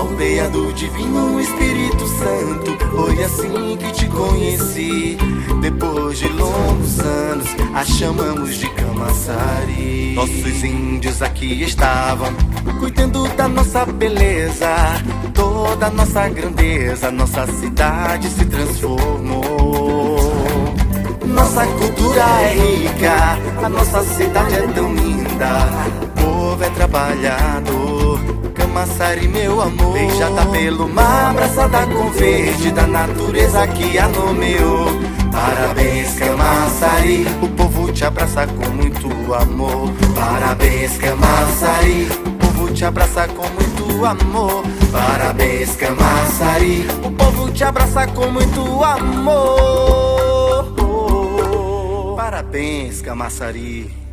Aldeia do Divino Espírito Santo, foi assim que te conheci. Depois de longos anos, a chamamos de Camaçari. Nossos índios aqui estavam, cuidando da nossa beleza, toda a nossa grandeza, nossa cidade se transformou. Nossa cultura é rica, a nossa cidade é tão linda. O povo é trabalhador, Camaçari, meu amor. Beijada pelo mar, abraçada com verde da natureza que a nomeou. Parabéns, Camaçari, o povo te abraça com muito amor. Parabéns, Camaçari, o povo te abraça com muito amor. Parabéns, Camaçari, o povo te abraça com muito amor. Parabéns, Camaçari.